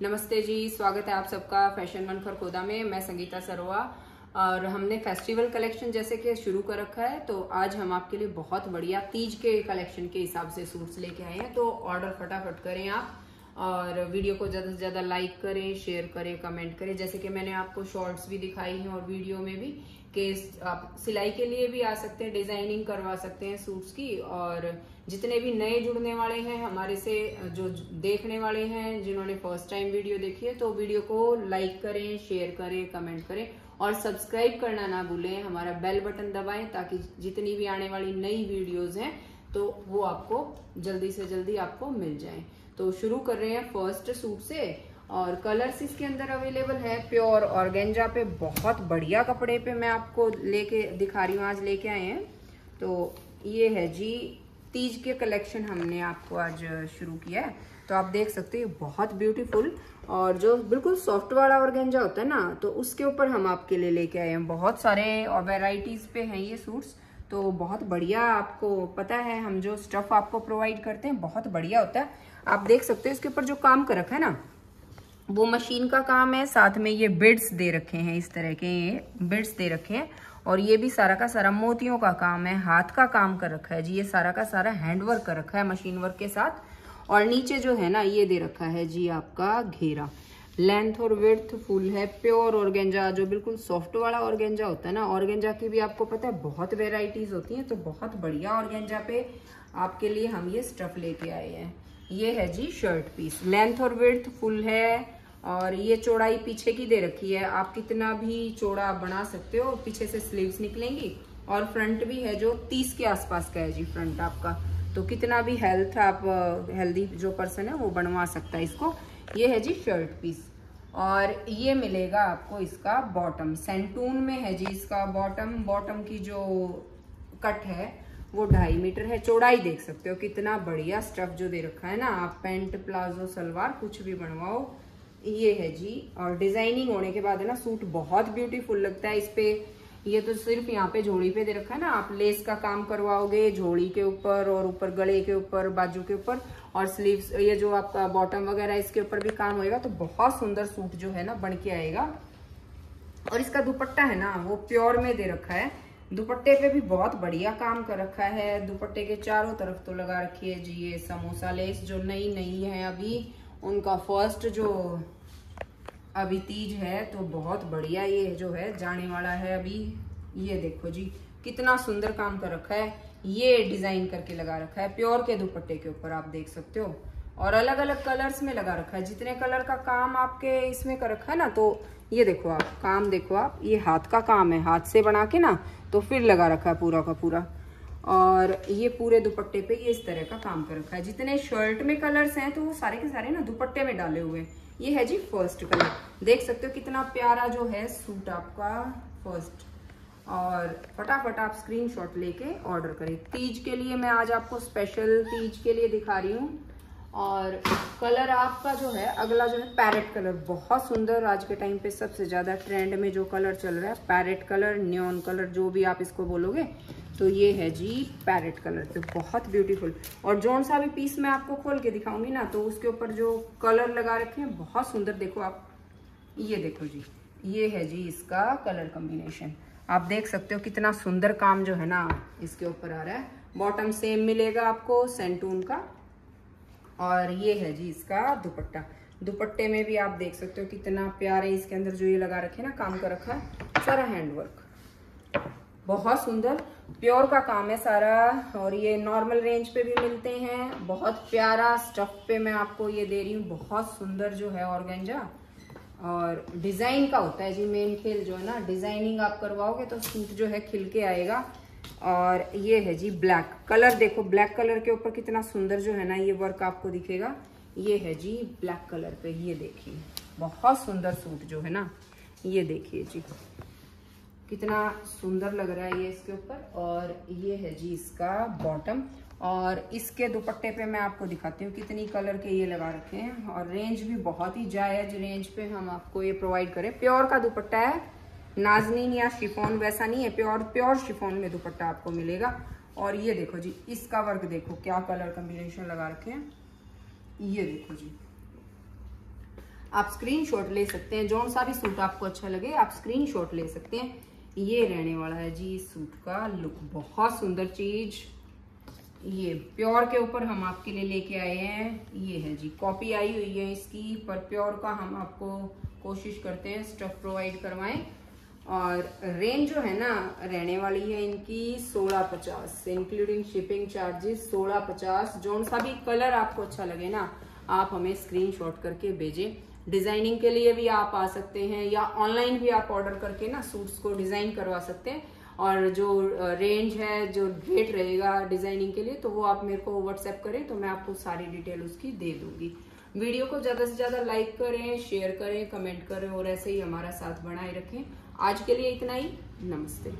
नमस्ते जी, स्वागत है आप सबका फ़ैशन वन फॉर खोदा में। मैं संगीता सरोआ और हमने फेस्टिवल कलेक्शन जैसे कि शुरू कर रखा है तो आज हम आपके लिए बहुत बढ़िया तीज के कलेक्शन के हिसाब से सूट्स लेके आए हैं। तो ऑर्डर फटाफट करें आप और वीडियो को ज़्यादा से ज़्यादा लाइक करें शेयर करें कमेंट करें। जैसे कि मैंने आपको शॉर्ट्स भी दिखाई हैं और वीडियो में भी कि आप सिलाई के लिए भी आ सकते हैं, डिज़ाइनिंग करवा सकते हैं सूट्स की, और जितने भी नए जुड़ने वाले हैं, हमारे से, जो देखने वाले हैं, जिन्होंने फ़र्स्ट टाइम वीडियो देखी है तो वीडियो को लाइक करें शेयर करें कमेंट करें, और सब्सक्राइब करना ना भूलें। हमारा बेल बटन दबाएँ, ताकि जितनी भी आने वाली नई वीडियोज़ हैं तो वो आपको जल्दी से जल्दी आपको मिल जाए। तो शुरू कर रहे हैं फ़र्स्ट सूट से। और कलर्स इसके अंदर अवेलेबल है. प्योर ऑर्गेंजा पे बहुत बढ़िया कपड़े पे मैं आपको लेके दिखा रही हूँ, आज लेके आए हैं. तो ये है जी, तीज के कलेक्शन हमने आपको आज शुरू किया है. तो आप देख सकते हैं बहुत ब्यूटीफुल और जो बिल्कुल सॉफ्ट वाला ऑर्गेंजा होता है ना तो उसके ऊपर हम आपके लिए लेके आए हैं. बहुत सारे और वेराइटीज पे हैं ये सूट्स तो बहुत बढ़िया आपको पता है, हम जो स्टफ़ आपको प्रोवाइड करते हैं, बहुत बढ़िया होता है. आप देख सकते हो, इसके ऊपर जो काम कर रखा है ना वो मशीन का काम है, साथ में ये बिड्स दे रखे हैं, इस तरह के ये बिड्स दे रखे हैं। और ये भी सारा का सारा मोतियों का काम है, हाथ का काम कर रखा है जी, ये सारा का सारा हैंड वर्क कर रखा है मशीन वर्क के साथ। और नीचे जो है ना, ये दे रखा है जी आपका घेरा। लेंथ और विर्थ फुल है प्योर ऑर्गेंजा जो बिल्कुल सॉफ्ट वाला ऑर्गेंजा होता है ना ऑर्गेंजा की भी आपको पता है बहुत वेराइटीज होती हैं तो बहुत बढ़िया ऑर्गेंजा पे आपके लिए हम ये स्टफ़ लेके आए हैं। ये है जी शर्ट पीस लेंथ और विर्थ फुल है और ये चौड़ाई पीछे की दे रखी है। आप कितना भी चौड़ा बना सकते हो, पीछे से स्लीव्स निकलेंगी और फ्रंट भी है जो तीस के आसपास का है जी फ्रंट आपका। तो कितना भी हेल्थ आप हेल्दी जो पर्सन है, वो बनवा सकता है इसको। ये है जी शर्ट पीस और ये मिलेगा आपको इसका बॉटम सेंटून में है जी इसका बॉटम बॉटम की जो कट है, वो ढाई मीटर है। चौड़ाई देख सकते हो, कितना बढ़िया स्टफ़ जो दे रखा है ना। आप पेंट प्लाजो सलवार कुछ भी बनवाओ ये है जी, और डिज़ाइनिंग होने के बाद है ना सूट बहुत ब्यूटीफुल लगता है इस पे। ये तो सिर्फ़ यहाँ पे झोड़ी पे दे रखा है ना, आप लेस का काम करवाओगे झोड़ी के ऊपर और ऊपर गले के ऊपर, बाजू के ऊपर, और स्लीव्स ये जो आपका बॉटम वगैरह इसके ऊपर भी काम होएगा तो बहुत सुंदर सूट जो है ना, बन के आएगा। और इसका दुपट्टा है ना, वो प्योर में दे रखा है। दुपट्टे पे भी बहुत बढ़िया काम कर रखा है। दुपट्टे के चारों तरफ़ तो लगा रखी है जी, ये समोसा लेस जो नई नई है अभी, उनका फ़र्स्ट जो अभी तीज है तो बहुत बढ़िया ये जो है, जाने वाला है अभी। ये देखो जी, कितना सुंदर काम कर रखा है। ये डिज़ाइन करके लगा रखा है, प्योर के दुपट्टे के ऊपर आप देख सकते हो। और अलग अलग कलर्स में लगा रखा है। जितने कलर का काम आपके इसमें कर रखा है ना तो ये देखो आप, काम देखो आप, ये हाथ का काम है। हाथ से बना के ना तो फिर लगा रखा है पूरा का पूरा। और ये पूरे दुपट्टे पे ये इस तरह का काम कर रखा है। जितने शर्ट में कलर्स हैं तो वो सारे के सारे ना दुपट्टे में डाले हुए हैं। ये है जी फ़र्स्ट कलर देख सकते हो कितना प्यारा जो है सूट आपका फ़र्स्ट और फटाफट आप स्क्रीनशॉट लेके ऑर्डर करें। तीज के लिए मैं आज आपको स्पेशल तीज के लिए दिखा रही हूँ। और कलर आपका जो है, अगला जो है पैरेट कलर बहुत सुंदर आज के टाइम पे सबसे ज़्यादा ट्रेंड में जो कलर चल रहा है पैरेट कलर न्योन कलर जो भी आप इसको बोलोगे तो ये है जी पैरेट कलर पे बहुत ब्यूटीफुल और जोन सा भी पीस मैं आपको खोल के दिखाऊँगी ना तो उसके ऊपर जो कलर लगा रखे हैं, बहुत सुंदर देखो आप। ये देखो जी, ये है जी इसका कलर कॉम्बिनेशन आप देख सकते हो कितना सुंदर काम जो है ना इसके ऊपर आ रहा है। बॉटम सेम मिलेगा आपको सेंटून का। और ये है जी इसका दुपट्टा। दुपट्टे में भी आप देख सकते हो कितना प्यारे इसके अंदर जो ये लगा रखे ना, काम कर रखा है। सारा हैंडवर्क बहुत सुंदर, प्योर का काम है सारा, और ये नॉर्मल रेंज पे भी मिलते हैं। बहुत प्यारा स्टफ़ पे मैं आपको ये दे रही हूँ। बहुत सुंदर जो है ऑर्गेंजा और डिज़ाइन का होता है जी मेन खेल जो है ना डिज़ाइनिंग आप करवाओगे तो सूट जो है खिल के आएगा। और ये है जी ब्लैक कलर देखो ब्लैक कलर के ऊपर कितना सुंदर जो है ना ये वर्क आपको दिखेगा। ये है जी ब्लैक कलर पे, ये देखिए। बहुत सुंदर सूट जो है ना, ये देखिए जी। कितना सुंदर लग रहा है ये इसके ऊपर। और ये है जी इसका बॉटम और इसके दुपट्टे पे मैं आपको दिखाती हूँ कितनी कलर के ये लगा रखे हैं। और रेंज भी बहुत ही जायज़ रेंज पे हम आपको ये प्रोवाइड करें। प्योर का दुपट्टा है, नाजनीन या शिफोन वैसा नहीं है। प्योर प्योर शिफोन में दुपट्टा आपको मिलेगा। और ये देखो जी, इसका वर्क देखो, क्या कलर कम्बिनेशन लगा रखे हैं। ये देखो जी। आप स्क्रीनशॉट ले सकते हैं। जौन सा भी सूट आपको अच्छा लगे, आप स्क्रीनशॉट ले सकते हैं। ये रहने वाला है जी इस सूट का लुक, बहुत सुंदर चीज़। ये प्योर के ऊपर हम आपके लिए लेके आए हैं। ये है जी, कॉपी आई हुई है इसकी, पर प्योर का हम आपको कोशिश करते हैं, स्टफ़ प्रोवाइड करवाएँ। और रेंज जो है ना, रहने वाली है इनकी सोलह पचास इंक्लूडिंग शिपिंग चार्जेस सोलह पचास। जो सा भी कलर आपको अच्छा लगे ना आप हमें स्क्रीनशॉट करके भेजें। डिज़ाइनिंग के लिए भी आप आ सकते हैं, या ऑनलाइन भी आप ऑर्डर करके ना सूट्स को डिज़ाइन करवा सकते हैं। और जो रेंज है, जो रेट रहेगा डिज़ाइनिंग के लिए तो वो आप मेरे को व्हाट्सएप करें तो मैं आपको सारी डिटेल उसकी दे दूँगी। वीडियो को ज़्यादा से ज़्यादा लाइक करें शेयर करें कमेंट करें, और ऐसे ही हमारा साथ बनाए रखें। आज के लिए इतना ही। नमस्ते।